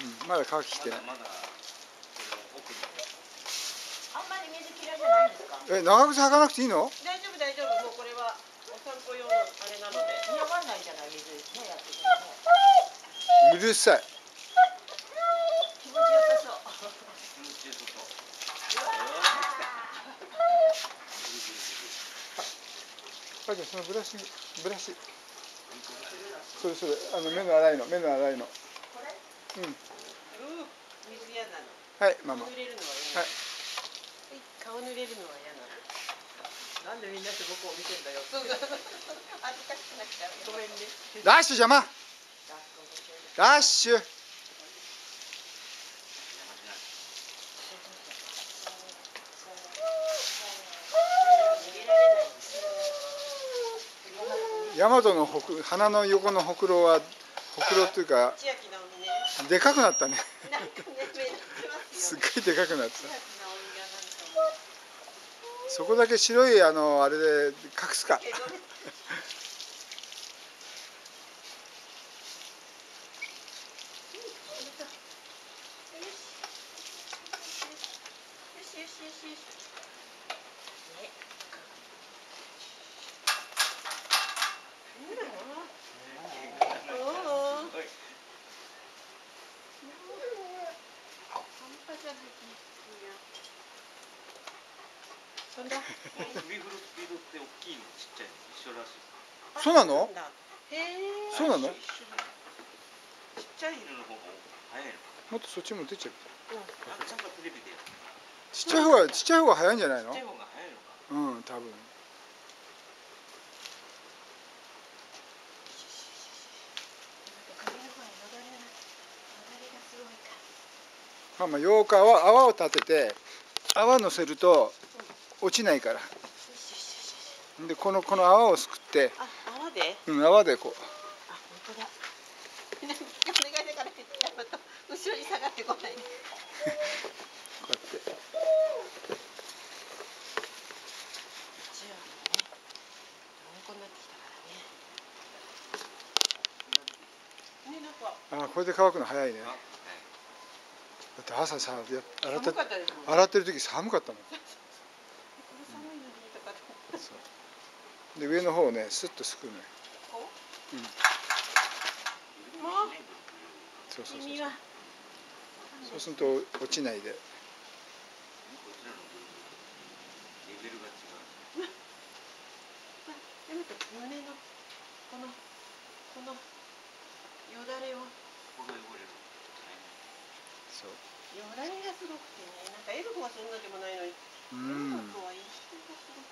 うん、まだ乾ききてない。まだまだあんまり水嫌いじゃない。んですかえ長靴履かなくていいの？大丈夫大丈夫。もうこれはお散歩用のあれなので。似合わないじゃない水ねやってても。うるさい気持ちよさそう。気持ちよさそう。あじゃあそのブラシブラシ。それそれ。あの目の粗いの目の粗いのうん。うん。水嫌なのはいママ。顔濡れるの。は嫌なのはい。顔濡れるのは嫌なの。なんでみんなして僕を見てんだよ恥ずかしくなっちゃうごめんね。ダッシュ邪魔。ダッシュ。大和のほく鼻の横のほくろはほくろっていうかでかくなったね。すすっよ。ごいでかくなった。そこだけ白いあのあれで隠すか。よしよしよしよしよしねうんおおはい半端じゃないそんな首振るスピー。ドって大きいの？ちっちゃいの一緒らしいそうなの？へえそうなのちっちゃい犬の方が速いのもっとそっちも出ちゃう。なん。かちゃんとテレビでちっちゃい方がちっちゃい方が早いんじゃないの？ちっちゃい方が速いのかうん多分。まあまあ8日は泡を立てて泡乗せると落ちないから。でこのこの泡をすくって、あ泡で？うん、泡でこう。あ本当だ。お願いだからやっぱと後ろに下がってこないで。こうやってあねこれで乾くの早いね。あだって朝さや洗って洗ってる時寒かったもんかってで上の方をねスッとすくうのよ。こううん。もうそうそうそう。そうすると落ちないで。こちらのレベルが違うやめて胸のこのこのよだれを。そう。よだれがすごくてねなんかエルフはそんなでもないのに。うー